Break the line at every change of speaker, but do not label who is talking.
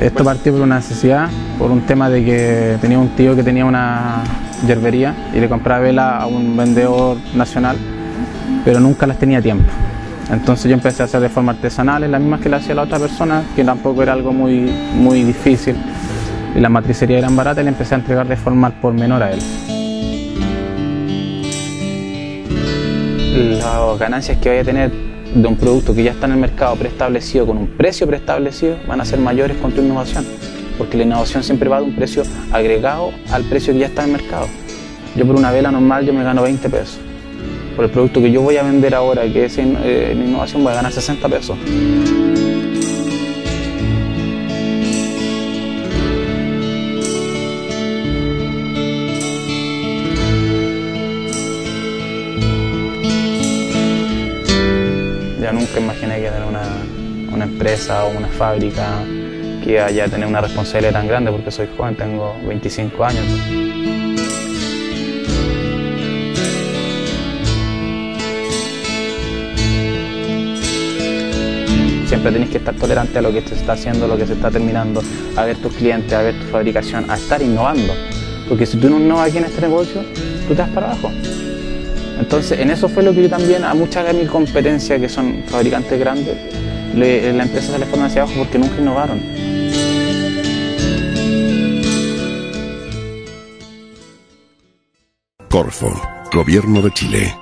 Esto partió por una necesidad, por un tema de que tenía un tío que tenía una yerbería y le compraba vela a un vendedor nacional, pero nunca las tenía a tiempo. Entonces yo empecé a hacer de forma artesanal, las mismas que le hacía la otra persona, que tampoco era algo muy, muy difícil. Y las matricerías eran baratas y le empecé a entregar de forma por menor a él. Las ganancias que vaya a tener de un producto que ya está en el mercado preestablecido, con un precio preestablecido, van a ser mayores con tu innovación. Porque la innovación siempre va de un precio agregado al precio que ya está en el mercado. Yo por una vela normal yo me gano 20 pesos. Por el producto que yo voy a vender ahora, que es en, eh, innovación, voy a ganar 60 pesos. Nunca imaginé que tener una, una empresa o una fábrica que iba ya a tener una responsabilidad tan grande porque soy joven, tengo 25 años. Siempre tenés que estar tolerante a lo que se está haciendo, lo que se está terminando, a ver tus clientes, a ver tu fabricación, a estar innovando. Porque si tú no innovas aquí en este negocio, tú te vas para abajo. Entonces, en eso fue lo que yo también, a muchas de mis competencias que son fabricantes grandes, le- la empresa se les fueron hacia abajo porque nunca innovaron.
Corfo, Gobierno de Chile.